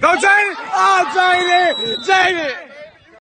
Go, Janie! Oh, Janie! Janie!